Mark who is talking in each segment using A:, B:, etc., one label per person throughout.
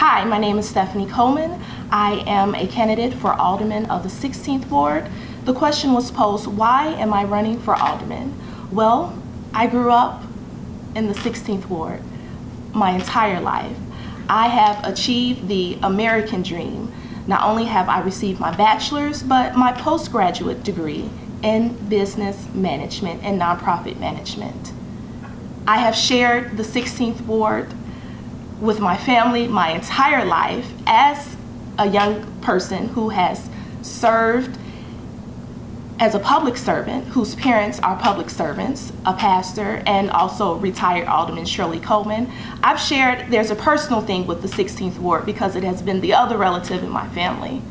A: Hi, my name is Stephanie Coleman. I am a candidate for Alderman of the 16th Ward. The question was posed, why am I running for Alderman? Well, I grew up in the 16th Ward my entire life. I have achieved the American dream. Not only have I received my bachelor's, but my postgraduate degree in business management and nonprofit management. I have shared the 16th Ward with my family my entire life as a young person who has served as a public servant whose parents are public servants, a pastor, and also retired Alderman Shirley Coleman. I've shared there's a personal thing with the 16th Ward because it has been the other relative in my family.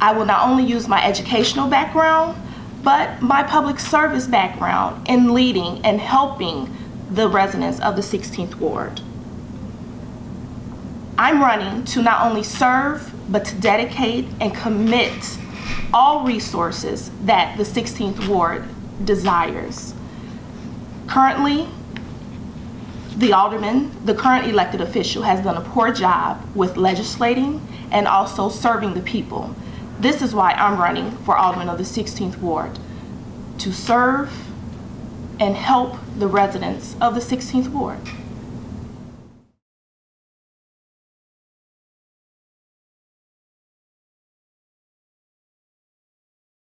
A: I will not only use my educational background, but my public service background in leading and helping the residents of the 16th Ward. I'm running to not only serve, but to dedicate and commit all resources that the 16th Ward desires. Currently, the alderman, the current elected official, has done a poor job with legislating and also serving the people. This is why I'm running for alderman of the 16th Ward, to serve and help the residents of the 16th Ward.